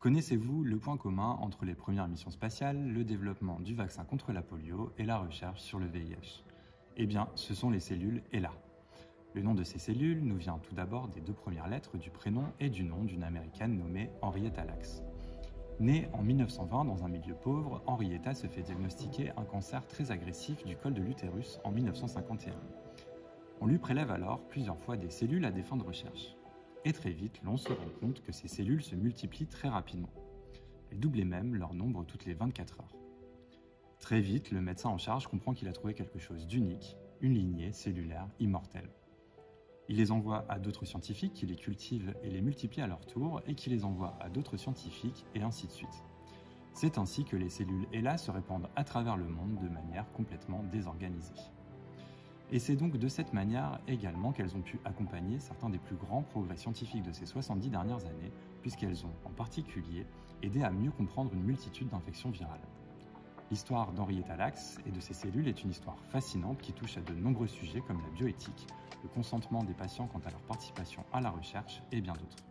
Connaissez-vous le point commun entre les premières missions spatiales, le développement du vaccin contre la polio et la recherche sur le VIH Eh bien, ce sont les cellules ELA. Le nom de ces cellules nous vient tout d'abord des deux premières lettres du prénom et du nom d'une américaine nommée Henrietta Lacks. Née en 1920 dans un milieu pauvre, Henrietta se fait diagnostiquer un cancer très agressif du col de l'utérus en 1951. On lui prélève alors plusieurs fois des cellules à des fins de recherche. Et très vite, l'on se rend compte que ces cellules se multiplient très rapidement. Elles doublaient même leur nombre toutes les 24 heures. Très vite, le médecin en charge comprend qu'il a trouvé quelque chose d'unique, une lignée cellulaire immortelle. Il les envoie à d'autres scientifiques qui les cultivent et les multiplient à leur tour et qui les envoient à d'autres scientifiques et ainsi de suite. C'est ainsi que les cellules ELA se répandent à travers le monde de manière complètement désorganisée. Et c'est donc de cette manière également qu'elles ont pu accompagner certains des plus grands progrès scientifiques de ces 70 dernières années, puisqu'elles ont en particulier aidé à mieux comprendre une multitude d'infections virales. L'histoire d'Henrietta Lacks et de ses cellules est une histoire fascinante qui touche à de nombreux sujets comme la bioéthique, le consentement des patients quant à leur participation à la recherche et bien d'autres.